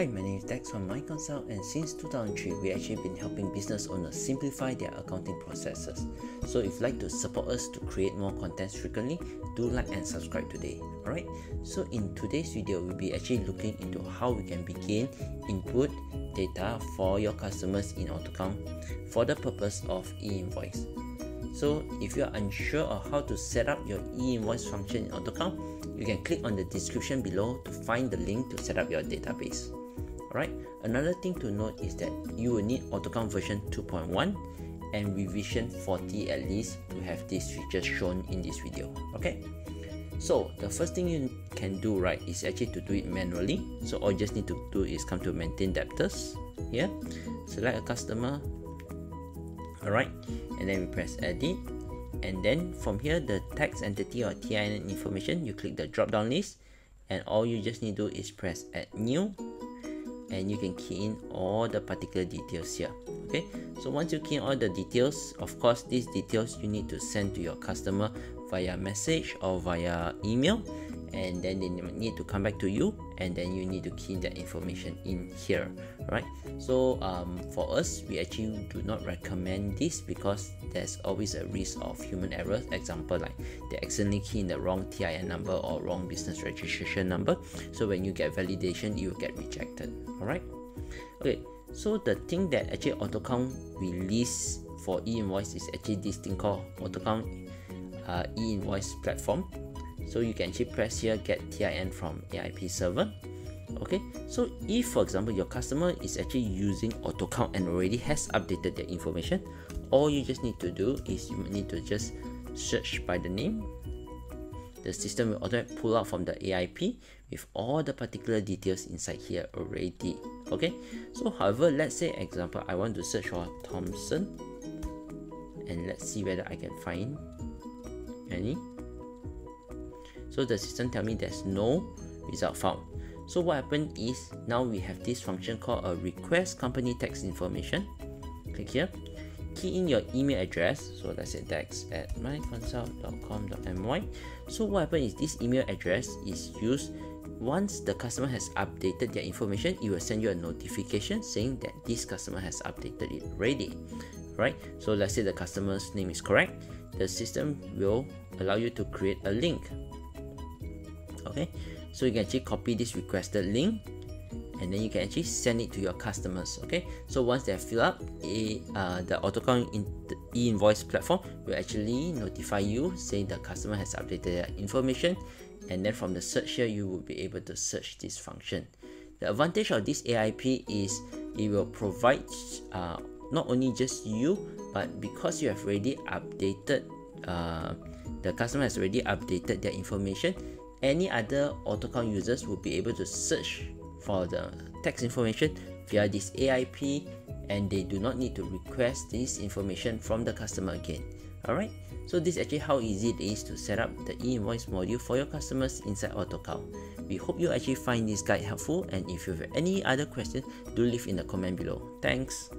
Hi, my name is Dex from MyConsult and since 2003, we actually been helping business owners simplify their accounting processes. So if you'd like to support us to create more content frequently, do like and subscribe today. Alright, so in today's video, we'll be actually looking into how we can begin input data for your customers in AutoCount for the purpose of e-invoice. So if you are unsure of how to set up your e-invoice function in AutoCount, you can click on the description below to find the link to set up your database. Alright, another thing to note is that you will need AutoCount version 2.1 and revision 40 at least to have these features shown in this video. Okay, so the first thing you can do right is actually to do it manually. So all you just need to do is come to maintain debtors here, select a customer, alright, and then we press edit. And then from here the tax entity or TIN information you click the drop down list. And all you just need to do is press add new. And you can key in all the particular details here okay? So once you key in all the details of course these details you need to send to your customer via message or via email and then they need to come back to you and then you need to key that information in here right so um, for us we actually do not recommend this because there's always a risk of human errors. Example like they accidentally key in the wrong TIN number or wrong business registration number. So when you get validation you get rejected all right okay so the thing that actually AutoCount release for e-invoice is actually this thing called AutoCount uh, e-invoice platform so you can actually press here get TIN from AIP server. Okay so if for example your customer is actually using AutoCount and already has updated their information all you just need to do is you need to just search by the name the system will automatically pull out from the AIP with all the particular details inside here already. Okay so however let's say example I want to search for Thompson and let's see whether I can find any so the system tell me there's no result found. So what happened is now we have this function called a request company tax information. Click here. Key in your email address. So let's say tax at myconsult.com.my so what happened is this email address is used. Once the customer has updated their information it will send you a notification saying that this customer has updated it already. Right? So let's say the customer's name is correct. The system will allow you to create a link okay? So you can actually copy this requested link and then you can actually send it to your customers okay? So once they filled up a, uh, the AutoCount in the e-invoice platform will actually notify you saying the customer has updated their information and then from the search here you will be able to search this function. The advantage of this AIP is it will provide uh, not only just you but because you have already updated uh, the customer has already updated their information any other AutoCount users will be able to search for the tax information via this AIP and they do not need to request this information from the customer again. Alright, so this is actually how easy it is to set up the e-invoice module for your customers inside AutoCount. We hope you actually find this guide helpful and if you have any other questions, do leave in the comment below. Thanks!